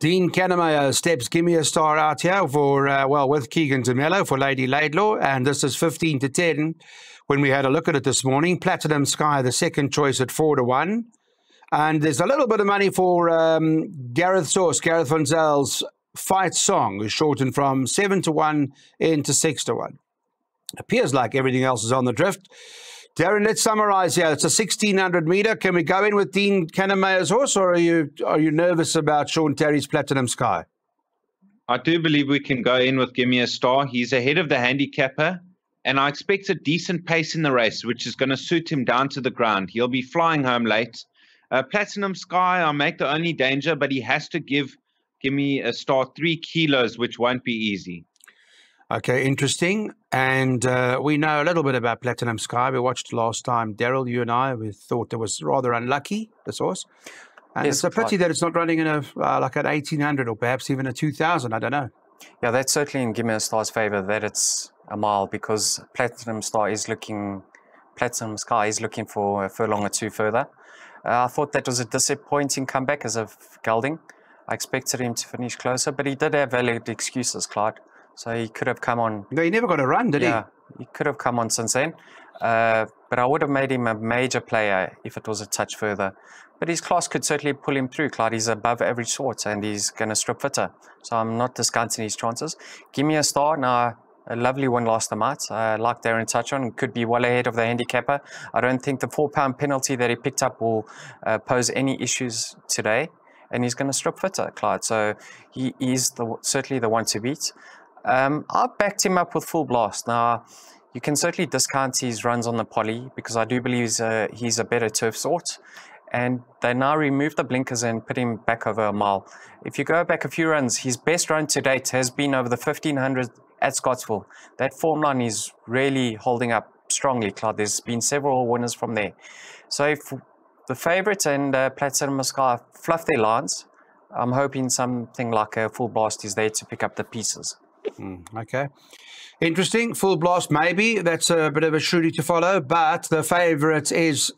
Dean Kannemeyer steps Give Me a Star out here for, uh, well, with Keegan De Melo for Lady Laidlaw. And this is 15 to 10 when we had a look at it this morning. Platinum Sky, the second choice at 4 to 1. And there's a little bit of money for um, Gareth Source, Gareth Van Zyl's Fight Song, is shortened from 7 to 1 into 6 to 1. Appears like everything else is on the drift. Darren, let's summarise here. It's a 1600 metre. Can we go in with Dean Kannemeyer's horse, or are you are you nervous about Sean Tarry's Platinum Sky? I do believe we can go in with Give Me a Star. He's ahead of the handicapper, and I expect a decent pace in the race, which is going to suit him down to the ground. He'll be flying home late. Uh, Platinum Sky, I'll make the only danger, but he has to give Give Me a Star three kilos, which won't be easy. Okay, interesting. And uh, we know a little bit about Platinum Sky. We watched last time, Daryl, you and I, we thought it was rather unlucky, the source. And yes, it's a pity that it's not running in a uh, like an 1800 or perhaps even a 2000. I don't know. Yeah, that's certainly in Gimme a Star's favor that it's a mile because Platinum Star is looking, Platinum Sky is looking for a furlong or two further. Uh, I thought that was a disappointing comeback as of Gelding. I expected him to finish closer, but he did have valid excuses, Clyde. So he could have come on. No, he never got a run, did yeah, he? he could have come on since then. Uh, but I would have made him a major player if it was a touch further. But his class could certainly pull him through. Clyde, he's above average sorts and he's going to strip fitter. So I'm not discounting his chances. Give me a star. Now, a lovely one last night. I uh, like Darren Touchon, could be well ahead of the handicapper. I don't think the four pound penalty that he picked up will uh, pose any issues today. And he's going to strip fitter, Clyde. So he is the, certainly the one to beat. Um, I backed him up with full blast. Now, you can certainly discount his runs on the poly because I do believe he's a, he's a better turf sort. And they now remove the blinkers and put him back over a mile. If you go back a few runs, his best run to date has been over the 1500 at Scottsville. That form line is really holding up strongly, Clyde. There's been several winners from there. So if the favourites and uh, Platinum Sky fluff their lines, I'm hoping something like a full blast is there to pick up the pieces. Mm, okay. Interesting. Full blast, maybe. That's a bit of a shooty to follow, but the favourite is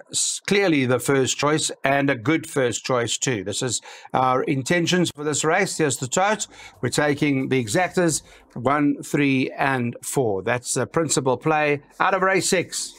clearly the first choice and a good first choice, too. This is our intentions for this race. Here's the tote. We're taking the exactors one, three, and four. That's the principal play out of race six.